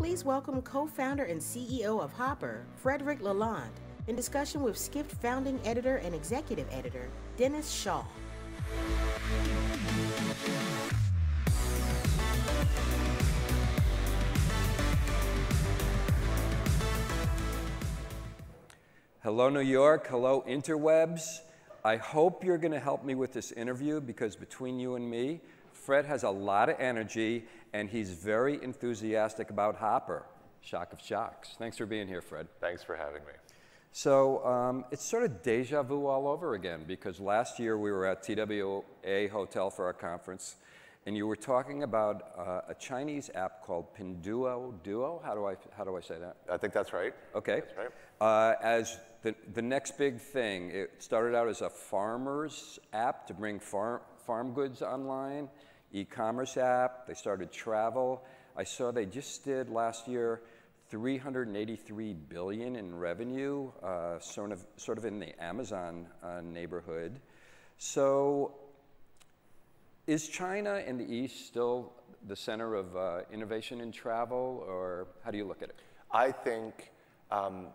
Please welcome co founder and CEO of Hopper, Frederic Lalonde, in discussion with Skift founding editor and executive editor, Dennis Schaal. Hello, New York. Hello, interwebs. I hope you're going to help me with this interview because between you and me, Fred has a lot of energy and he's very enthusiastic about Hopper. Shock of shocks. Thanks for being here, Fred. Thanks for having me. So um, it's sort of deja vu all over again because last year we were at TWA Hotel for our conference and you were talking about uh, a Chinese app called Pinduoduo. How do I how do I say that? I think that's right. Okay. That's right. Uh, as the the next big thing, it started out as a farmers app to bring farm farm goods online, e-commerce app. They started travel. I saw they just did last year 383 billion in revenue, uh, sort of sort of in the Amazon uh, neighborhood. So is China and the East still the center of uh, innovation in travel, or how do you look at it? I think um,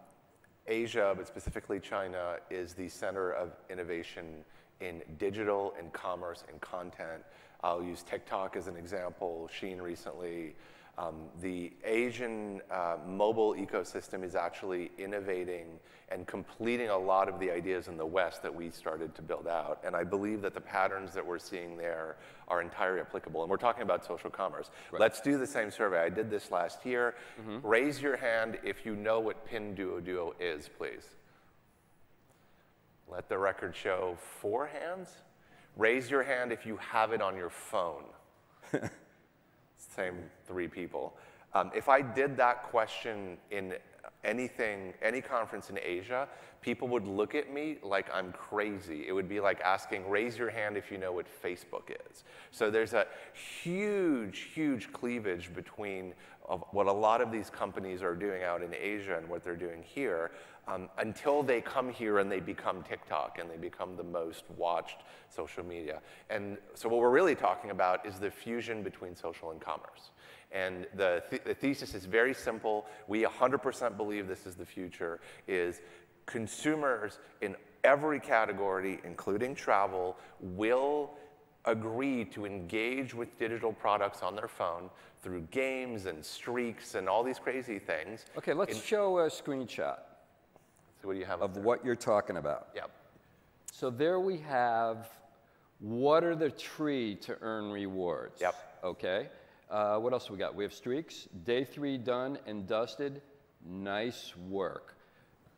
Asia, but specifically China, is the center of innovation in digital and commerce and content. I'll use TikTok as an example, Shein recently. Um, the Asian uh, mobile ecosystem is actually innovating and completing a lot of the ideas in the West that we started to build out. And I believe that the patterns that we're seeing there are entirely applicable. And we're talking about social commerce. Right. Let's do the same survey. I did this last year. Mm-hmm. Raise your hand if you know what Pinduoduo is, please. Let the record show four hands. Raise your hand if you have it on your phone. same three people. Um, if I did that question in anything, any conference in Asia, people would look at me like I'm crazy. It would be like asking, raise your hand if you know what Facebook is. So there's a huge, huge cleavage between what a lot of these companies are doing out in Asia and what they're doing here um, until they come here and they become TikTok and they become the most watched social media. And so what we're really talking about is the fusion between social and commerce. And the, th the thesis is very simple. We 100% believe this is the future, is consumers in every category, including travel, will agree to engage with digital products on their phone through games and streaks and all these crazy things. Okay, let's in show a screenshot. So what do you have of what you're talking about? Yep. So there we have water the tree to earn rewards. Yep. Okay. Uh, what else we got? We have streaks. Day three done and dusted. Nice work.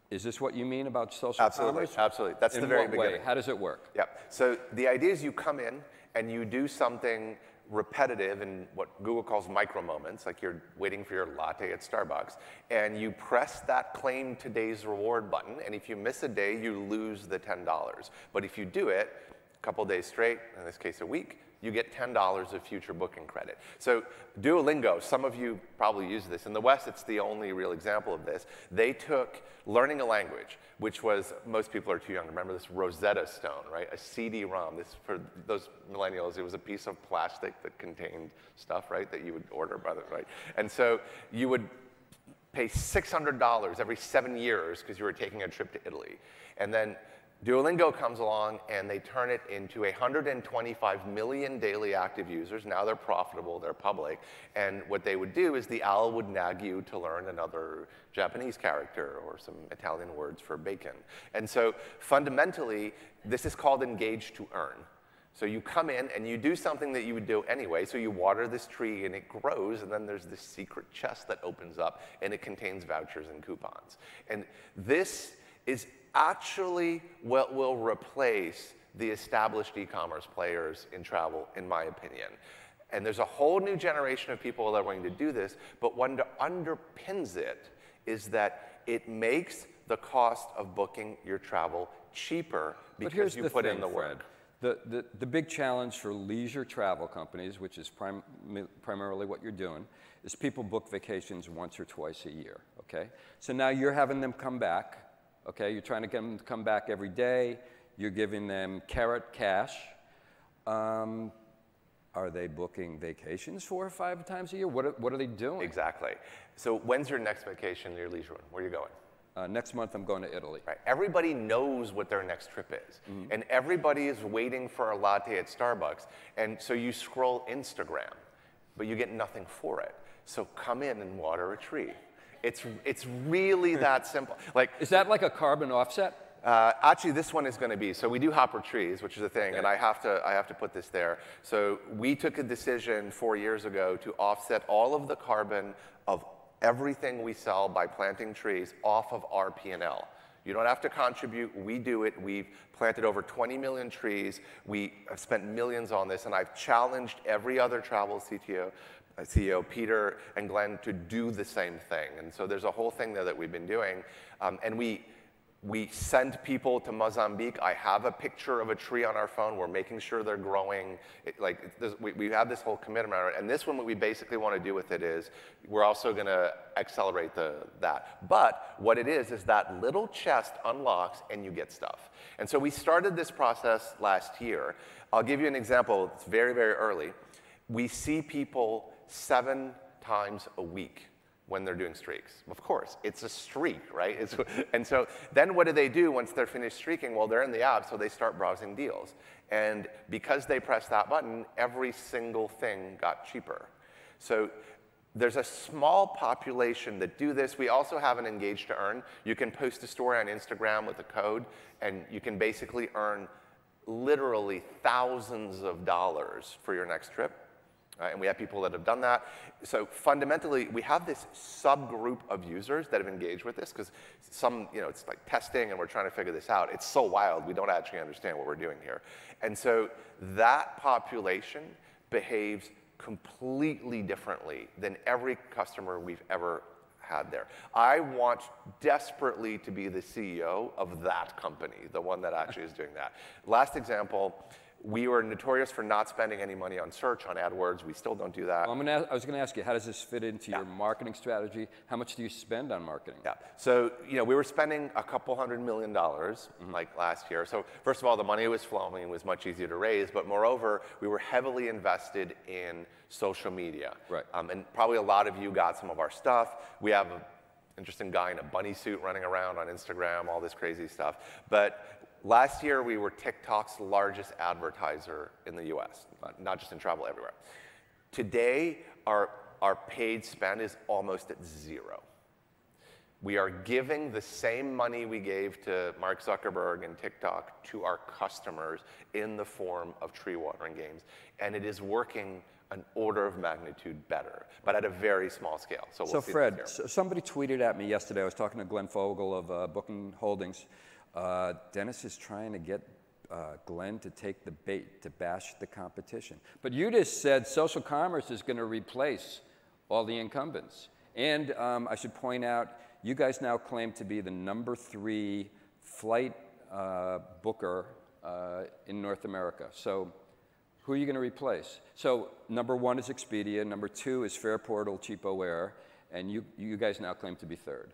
Is this what you mean about social absolutely, commerce? Absolutely. That's in the very what beginning. Way? How does it work? Yep. So the idea is you come in and you do something repetitive in what Google calls micro moments, like you're waiting for your latte at Starbucks, and you press that claim today's reward button, and if you miss a day, you lose the $10. But if you do it a couple days straight, in this case a week, you get $10 of future booking credit. So Duolingo, some of you probably use this. In the West, it's the only real example of this. They took learning a language, which was, most people are too young to remember this Rosetta Stone, right? A CD-ROM. This, for those millennials, it was a piece of plastic that contained stuff, right, that you would order, by the right? And so you would pay $600 every seven years because you were taking a trip to Italy. And then Duolingo comes along and they turn it into 125 million daily active users. Now they're profitable, they're public. And what they would do is the owl would nag you to learn another Japanese character or some Italian words for bacon. And so fundamentally, this is called engage to earn. So you come in and you do something that you would do anyway. So you water this tree and it grows, and then there's this secret chest that opens up and it contains vouchers and coupons. And this is actually what will replace the established e-commerce players in travel, in my opinion. And there's a whole new generation of people that are going to do this, but what underpins it is that it makes the cost of booking your travel cheaper because you put thing, in the work. The, the, the, big challenge for leisure travel companies, which is prim primarily what you're doing, is people book vacations once or twice a year, okay? So now you're having them come back Okay, you're trying to get them to come back every day. You're giving them carrot cash. Um, are they booking vacations four or five times a year? What are, what are they doing? Exactly. So when's your next vacation, your leisure one? Where are you going? Uh, next month, I'm going to Italy. Right. Everybody knows what their next trip is. And everybody is waiting for a latte at Starbucks. And so you scroll Instagram, but you get nothing for it. So come in and water a tree. It's, it's really that simple. Like, Is that like a carbon offset? uh, actually, this one is going to be. So we do hopper trees, which is a thing, and I have to I have to put this there. So we took a decision four years ago to offset all of the carbon of everything we sell by planting trees off of our P&L. You don't have to contribute. We do it. We've planted over 20 million trees. We have spent millions on this, and I've challenged every other travel CTO, CEO, Peter and Glenn, to do the same thing. And so there's a whole thing there that we've been doing, um, and we we send people to Mozambique. I have a picture of a tree on our phone. We're making sure they're growing. It, like we, we have this whole commitment. And this one, what we basically want to do with it is we're also going to accelerate the, that. But what it is is that little chest unlocks and you get stuff. And so we started this process last year. I'll give you an example. It's very, very early. We see people seven times a week when they're doing streaks. Of course, it's a streak, right? It's, and so then what do they do once they're finished streaking? Well, they're in the app, so they start browsing deals. And because they press that button, every single thing got cheaper. So there's a small population that do this. We also have an engage to earn. You can post a story on Instagram with a code, and you can basically earn literally thousands of dollars for your next trip. Right, and we have people that have done that. So fundamentally, we have this subgroup of users that have engaged with this because some, you know, it's like testing and we're trying to figure this out. It's so wild, we don't actually understand what we're doing here. And so that population behaves completely differently than every customer we've ever had there. I want desperately to be the CEO of that company, the one that actually is doing that. Last example, we were notorious for not spending any money on search on AdWords. We still don't do that. Well, I was going to ask you, how does this fit into your marketing strategy? How much do you spend on marketing? Yeah. So, you know, we were spending a couple hundred million dollars like last year. So, first of all, the money was flowing, it was much easier to raise. But moreover, we were heavily invested in social media. Right. Um, and probably a lot of you got some of our stuff. We have an interesting guy in a bunny suit running around on Instagram, all this crazy stuff. But last year, we were TikTok's largest advertiser in the US, not- not just in travel, everywhere. Today, our, our paid spend is almost at zero. We are giving the same money we gave to Mark Zuckerberg and TikTok to our customers in the form of tree watering games. And it is working an order of magnitude better, but at a very small scale. So, we'll So Fred, so somebody tweeted at me yesterday. I was talking to Glenn Fogel of uh, Booking Holdings. Uh, Dennis is trying to get uh, Glenn to take the bait to bash the competition. But you just said social commerce is going to replace all the incumbents. And um, I should point out, you guys now claim to be the number three flight uh, booker uh, in North America. So who are you going to replace? So number one is Expedia, number two is Fareportal, Cheapo Air, and you, you guys now claim to be third.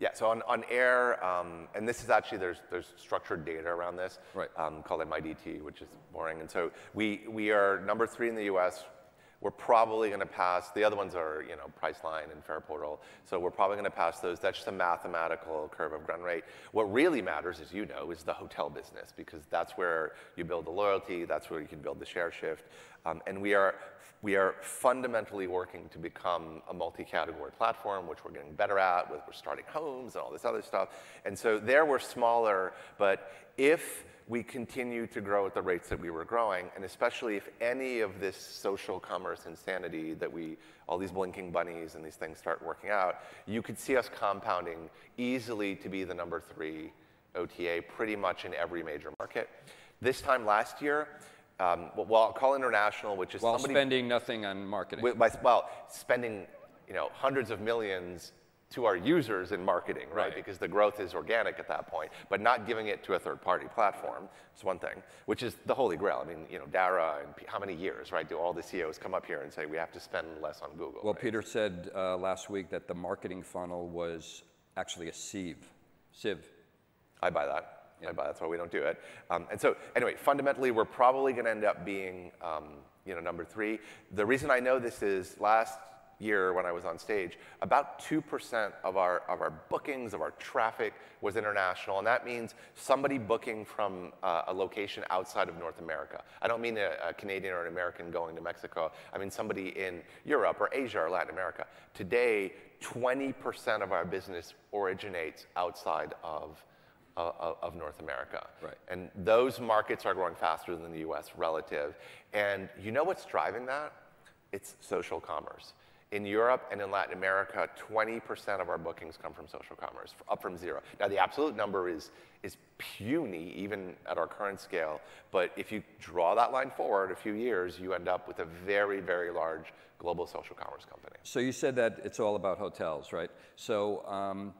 Yeah, so on, on air, um, and this is actually, there's, there's structured data around this Right. um, called MIDT, which is boring. And so we, we are number three in the US. We're probably going to pass, the other ones are, you know, Priceline and Fareportal. So we're probably going to pass those. That's just a mathematical curve of run rate. What really matters, as you know, is the hotel business because that's where you build the loyalty, that's where you can build the share shift. Um, and we are, we are fundamentally working to become a multi-category platform, which we're getting better at. With, we're starting homes and all this other stuff. And so there we're smaller, but if we continue to grow at the rates that we were growing, and especially if any of this social commerce insanity that we, all these blinking bunnies and these things start working out, you could see us compounding easily to be the number three OTA pretty much in every major market. This time last year, um, well, I'll call international, which is While somebody spending nothing on marketing. by, well, spending you know hundreds of millions to our users in marketing, right? Right. Because the growth is organic at that point, but not giving it to a third-party platform is one thing, which is the holy grail. I mean, you know, Dara and P- how many years, right? Do all the CEOs come up here and say we have to spend less on Google? well, right? Peter said uh, last week that the marketing funnel was actually a sieve. Sieve. I buy that. Yeah. That's why we don't do it. Um, and so, anyway, fundamentally, we're probably going to end up being, um, you know, number three. The reason I know this is last year when I was on stage, about 2% of our, of our bookings, of our traffic was international. And that means somebody booking from uh, a location outside of North America. I don't mean a, a, Canadian or an American going to Mexico. I mean somebody in Europe or Asia or Latin America. Today, 20% of our business originates outside of uh, of North America. Right. And those markets are growing faster than the US relative. And you know what's driving that? It's social commerce. In Europe and in Latin America, 20% of our bookings come from social commerce, up from zero. Now, the absolute number is, is puny, even at our current scale. But if you draw that line forward a few years, you end up with a very, very large global social commerce company. So you said that it's all about hotels, right? So um,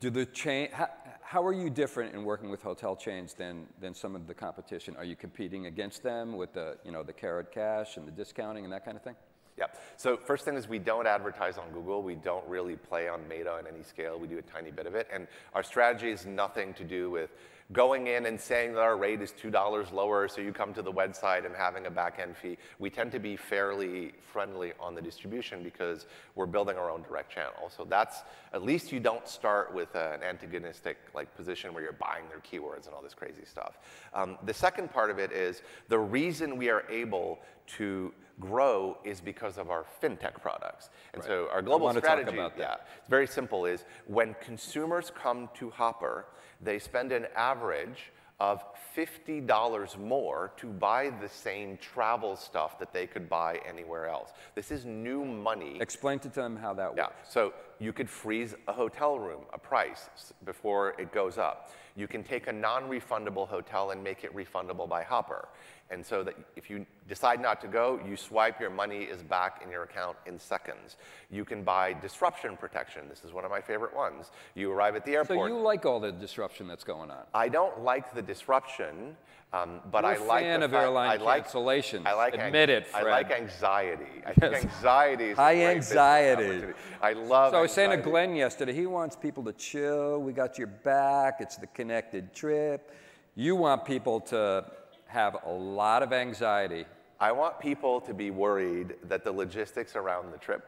do the chain, how, how, are you different in working with hotel chains than, than some of the competition? Are you competing against them with the, you know, the carrot cash and the discounting and that kind of thing? Yep. So first thing is we don't advertise on Google. We don't really play on Meta on any scale. We do a tiny bit of it. And our strategy is nothing to do with going in and saying that our rate is $2 lower so you come to the website and having a back-end fee. We tend to be fairly friendly on the distribution because we're building our own direct channel. So that's, at least you don't start with an antagonistic like position where you're buying their keywords and all this crazy stuff. Um, the second part of it is the reason we are able to grow is because of our fintech products. And right. so our global strategy, about yeah, it's very simple is when consumers come to Hopper, they spend an average of $50 more to buy the same travel stuff that they could buy anywhere else. This is new money. Explain to them how that works. Yeah, so you could freeze a hotel room, a price, before it goes up. You can take a non-refundable hotel and make it refundable by Hopper. And so that if you decide not to go, you swipe, your money is back in your account in seconds. You can buy disruption protection. This is one of my favorite ones. You arrive at the airport. So you like all the disruption that's going on? I don't like the disruption, um, but You're I like fan the of fact, airline I like, cancellations. I like Admit it, Fred. I like anxiety. I think anxiety is High a great business anxiety. I love So I was saying to. Glenn yesterday, he wants people to chill. We got your back. It's the connected trip. You want people to have a lot of anxiety. I want people to be worried that the logistics around the trip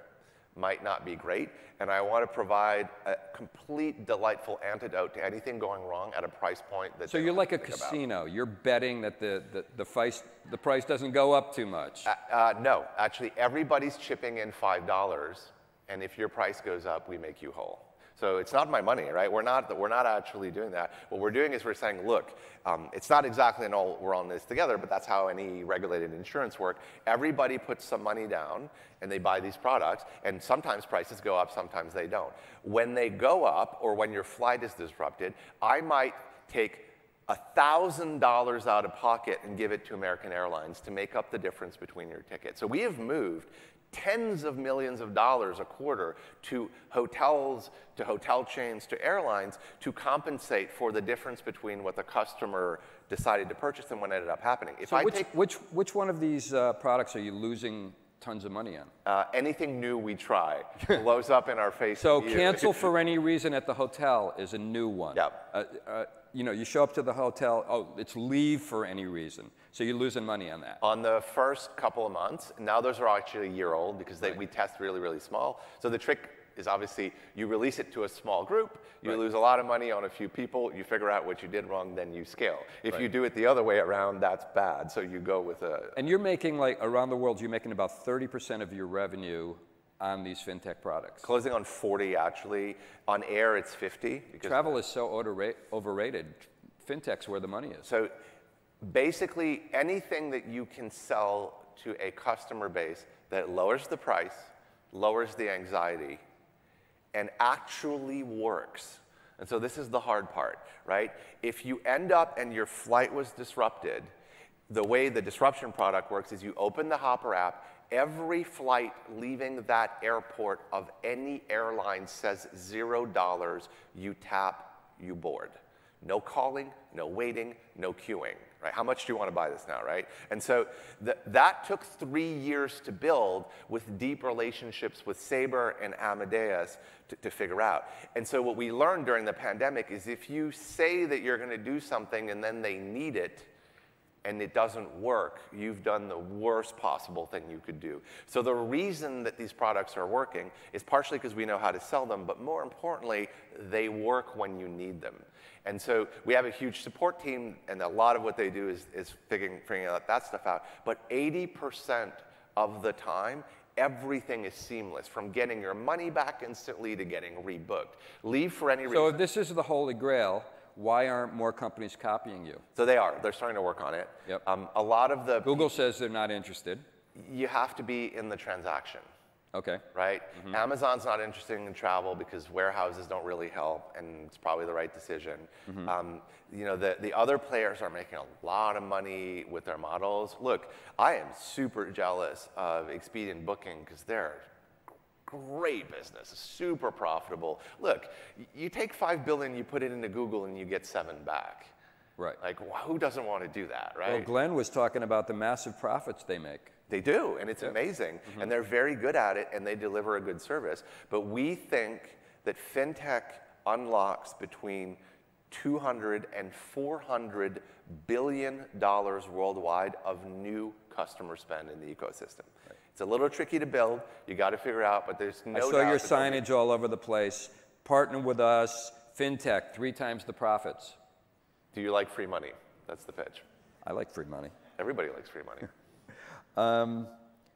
might not be great, and I want to provide a complete delightful antidote to anything going wrong at a price point that. So you're like a think about. casino. You're betting that the, the, the, price, the price doesn't go up too much. Uh, uh, no, actually, everybody's chipping in five dollars, and if your price goes up, we make you whole. So it's not my money, right? We're not, we're not actually doing that. What we're doing is we're saying, look, um, it's not exactly an all, we're all in this together, but that's how any regulated insurance work. Everybody puts some money down and they buy these products, and sometimes prices go up, sometimes they don't. When they go up, or when your flight is disrupted, I might take $1,000 out of pocket and give it to American Airlines to make up the difference between your ticket. So we have moved tens of millions of dollars a quarter to hotels, to hotel chains, to airlines to compensate for the difference between what the customer decided to purchase and what ended up happening. If so I which, take which, which one of these uh, products are you losing tons of money on? uh, anything new we try blows up in our face. So cancel for any reason at the hotel is a new one. Yep. Uh, uh, you know, you show up to the hotel, oh, it's leave for any reason. So you're losing money on that. on the first couple of months. Now those are actually a year old because they, we test really, really small. So the trick is obviously you release it to a small group, you Right. lose a lot of money on a few people, you figure out what you did wrong, then you scale. If you do it the other way around, that's bad. So you go with a. And you're making like around the world, you're making about 30% of your revenue on these fintech products. Closing on 40 actually. On air, it's 50. Because Travel is so overra- overrated. Fintech's where the money is. So basically, anything that you can sell to a customer base that lowers the price, lowers the anxiety, and actually works. And so this is the hard part, right? If you end up and your flight was disrupted, the way the disruption product works is you open the Hopper app, every flight leaving that airport of any airline says zero dollars, you tap, you board. No calling, no waiting, no queuing, right? How much do you want to buy this now, right? And so th- that took three years to build with deep relationships with Sabre and Amadeus to, to figure out. And so what we learned during the pandemic is if you say that you're going to do something and then they need it, and it doesn't work, you've done the worst possible thing you could do. So the reason that these products are working is partially because we know how to sell them, but more importantly, they work when you need them. And so we have a huge support team, and a lot of what they do is, is figuring, figuring out that stuff out. But 80% of the time, everything is seamless, from getting your money back instantly to getting rebooked. Leave for any reason. So if this is the holy grail, why aren't more companies copying you? So they are. They're starting to work on it. Yep. Um, a lot of the Google says they're not interested. you have to be in the transaction, Okay. right? Amazon's not interested in travel because warehouses don't really help, and it's probably the right decision. Um, you know, the, the other players are making a lot of money with their models. Look, I am super jealous of Expedia and Booking because they're great business, super profitable. Look, you take five billion, you put it into Google, and you get seven back. Right. Like, who doesn't want to do that, right? Well, Glenn was talking about the massive profits they make. They do, and it's amazing. Mm-hmm. And they're very good at it, and they deliver a good service. But we think that fintech unlocks between 200 and 400 billion dollars worldwide of new customer spend in the ecosystem. It's a little tricky to build. You got to figure out, but there's no I saw your that there'll be- signage all over the place. Partner with us, FinTech, three times the profits. Do you like free money? That's the pitch. I like free money. Everybody likes free money. Um,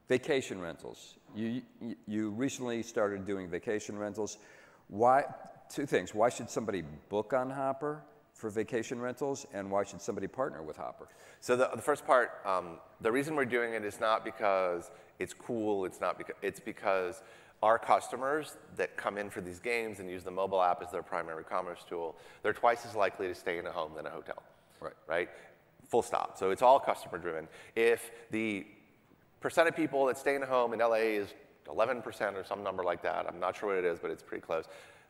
vacation rentals. You, you, you recently started doing vacation rentals. Why? Two things. Why should somebody book on Hopper for vacation rentals, and why should somebody partner with Hopper? So the, the first part, um, the reason we're doing it is not because it's cool. It's not because it's because our customers that come in for these games and use the mobile app as their primary commerce tool, they're twice as likely to stay in a home than a hotel. Right. Right. Full stop. So it's all customer driven. If the percent of people that stay in a home in LA is 11% or some number like that, I'm not sure what it is, but it's pretty close.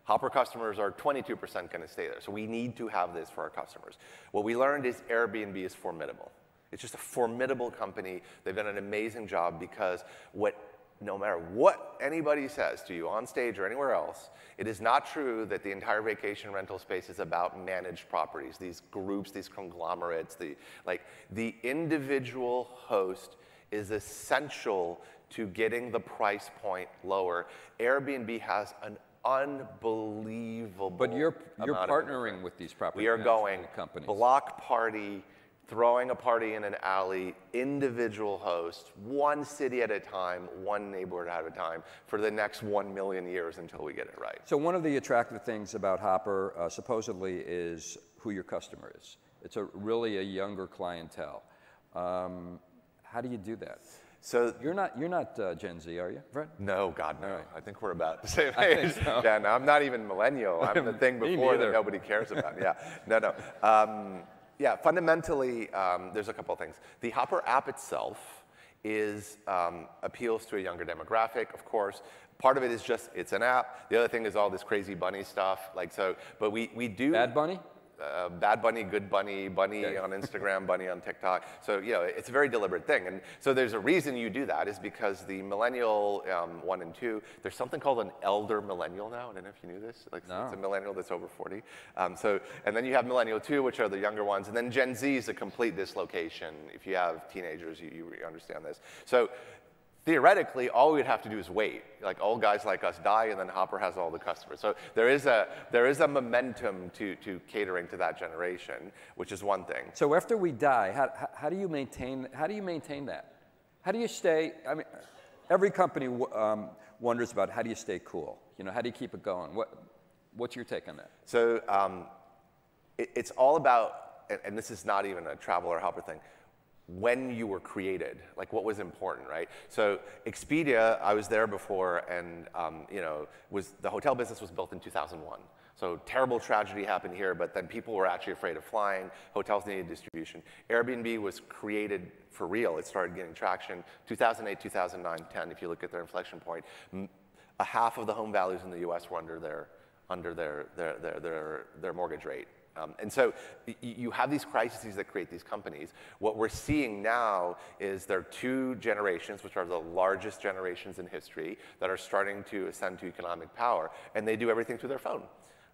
Hopper customers are 22% going to stay there. So we need to have this for our customers. What we learned is Airbnb is formidable. It's just a formidable company. They've done an amazing job because what no matter what anybody says to you on stage or anywhere else, it is not true that the entire vacation rental space is about managed properties, these groups, these conglomerates, the like the individual host is essential to getting the price point lower. Airbnb has an unbelievable But you're, you're partnering with these property we are going companies. block party, throwing a party in an alley, individual host, one city at a time, one neighborhood at a time, for the next one million years until we get it right. So one of the attractive things about Hopper, uh, supposedly, is who your customer is. It's a really a younger clientele. Um, how do you do that? So You're not you're not uh, Gen Z, are you, Fred? no, God no. right. I think we're about the same age. so. Yeah, no, I'm not even millennial. I'm the thing before that nobody cares about. Yeah, no, no. Um, yeah, fundamentally, um, there's a couple of things. The Hopper app itself is um, appeals to a younger demographic, of course. Part of it is just it's an app. The other thing is all this crazy bunny stuff. Like so, but we we do Bad Bunny? Uh, bad bunny, good bunny, bunny Okay. on Instagram, bunny on TikTok. So you know, it's a very deliberate thing, and so there's a reason you do that is because the millennial um, one and two, there's something called an elder millennial now. I don't know if you knew this. Like No. it's a millennial that's over 40. Um, so and then you have millennial two, which are the younger ones, and then Gen Z is a complete dislocation. If you have teenagers, you, you understand this. So. Theoretically, all we'd have to do is wait. Like old guys like us die, and then Hopper has all the customers. So there is a there is a momentum to to catering to that generation, which is one thing. So after we die, how, how, do you maintain how do you maintain that? How do you stay? I mean, every company um, wonders about how do you stay cool. You know, how do you keep it going? What what's your take on that? So um, it, it's all about, and, and this is not even a travel or Hopper thing, when you were created, like what was important, right? So Expedia, I was there before, and um, you know, was the hotel business was built in 2001. So terrible tragedy happened here, but then people were actually afraid of flying. Hotels needed distribution. Airbnb was created for real. It started getting traction 2008, 2009, 10. If you look at their inflection point, a half of the home values in the U.S. were under their under their their their their, their mortgage rate. Um, and so you have these crises that create these companies. What we're seeing now is there are two generations, which are the largest generations in history, that are starting to ascend to economic power, and they do everything through their phone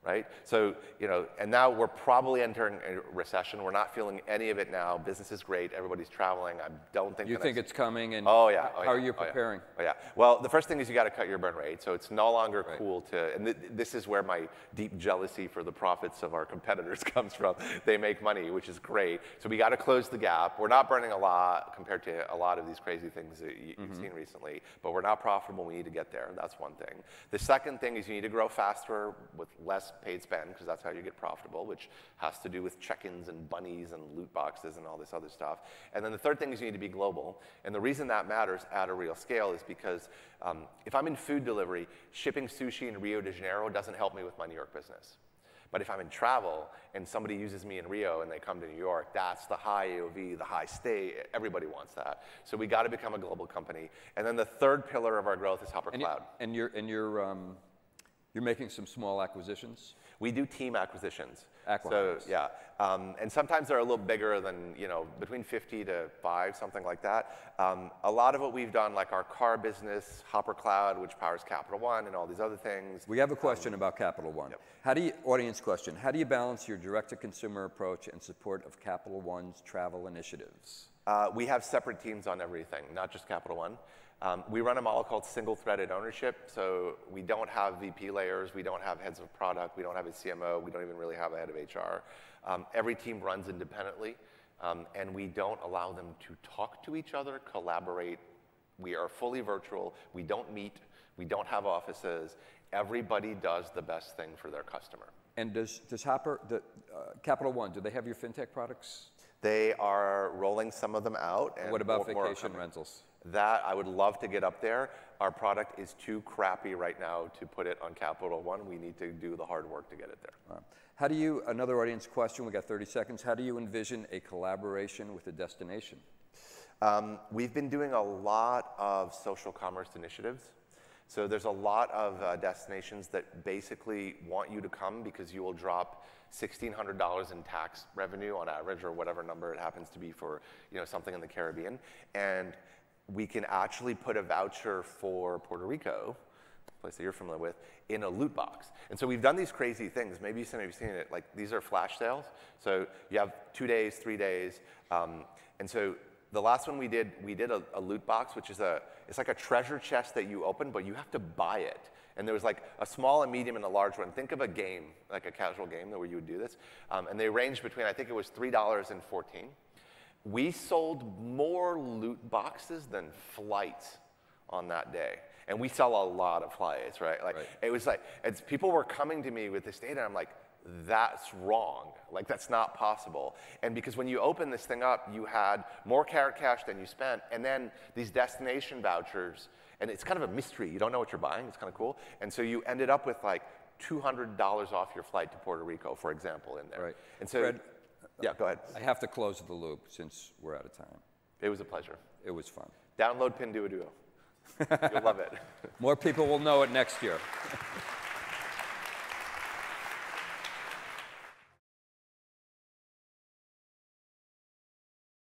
right? So, you know, and now we're probably entering a recession. We're not feeling any of it now. Business is great. Everybody's traveling. I don't think You think next- it's coming, and Oh yeah. how oh, how are yeah, you oh, yeah. preparing? Oh yeah. Well, the first thing is you got to cut your burn rate. So it's no longer Right. cool to. And th- this is where my deep jealousy for the profits of our competitors comes from. They make money, which is great. So we got to close the gap. We're not burning a lot compared to a lot of these crazy things that you, Mm-hmm. you've seen recently, but we're not profitable. We need to get there. That's one thing. The second thing is you need to grow faster with less paid spend because that's how you get profitable, which has to do with check-ins and bunnies and loot boxes and all this other stuff. And then the third thing is you need to be global. And the reason that matters at a real scale is because um, if I'm in food delivery, shipping sushi in Rio de Janeiro doesn't help me with my New York business. But if I'm in travel and somebody uses me in Rio and they come to New York, that's the high AOV, the high stay. Everybody wants that. So we got to become a global company. And then the third pillar of our growth is Hopper And, you, Cloud. and you're and you're um, you're making some small acquisitions. We do team acquisitions. Acqui-hires. So yeah, um, and sometimes they're a little bigger than you know between 50 to five, something like that. Um, a lot of what we've done, like our car business, Hopper Cloud, which powers Capital One, and all these other things. We have a question about Capital One. yep. How do you, audience question, how do you balance your direct-to-consumer approach and support of Capital One's travel initiatives? Uh, we have separate teams on everything, not just Capital One. Um, we run a model called single-threaded ownership. So we don't have VP layers, we don't have heads of product, we don't have a CMO, we don't even really have a head of HR. Um, every team runs independently, um, and we don't allow them to talk to each other, collaborate. We are fully virtual. We don't meet. We don't have offices. Everybody does the best thing for their customer. And does, does Hopper, the, uh, Capital One, do they have your fintech products? They are rolling some of them out. And what about more- more are vacation rentals? That I would love to get up there. Our product is too crappy right now to put it on Capital One. We need to do the hard work to get it there. Uh, How do you, another audience question, we got 30 seconds. How do you envision a collaboration with a destination? Um, we've been doing a lot of social commerce initiatives. So there's a lot of uh, destinations that basically want you to come because you will drop $1,600 in tax revenue on average, or whatever number it happens to be for you know something in the Caribbean, and we can actually put a voucher for Puerto Rico, a place that you're familiar with, in a loot box. And so we've done these crazy things. Maybe some of you have seen it. Like these are flash sales. So you have two days, three days, um, and so the last one we did, we did a, a loot box, which is a, it's like a treasure chest that you open, but you have to buy it. And there was like a small, a medium, and a large one. Think of a game, like a casual game where you would do this. Um, and they ranged between, I think it was $3 and 14 We sold more loot boxes than flights on that day. And we sell a lot of flights, right? Like Right. it was like it's people were coming to me with this data, and I'm like, that's wrong. Like that's not possible. And because when you open this thing up, you had more carrot cash than you spent, and then these destination vouchers, and it's kind of a mystery. You don't know what you're buying. It's kind of cool. And so you ended up with like $200 off your flight to Puerto Rico, for example, in there. Right. And so, Fred- yeah, go ahead. I have to close the loop since we're out of time. It was a pleasure. It was fun. Download Pinduoduo. You'll love it. More people will know it next year.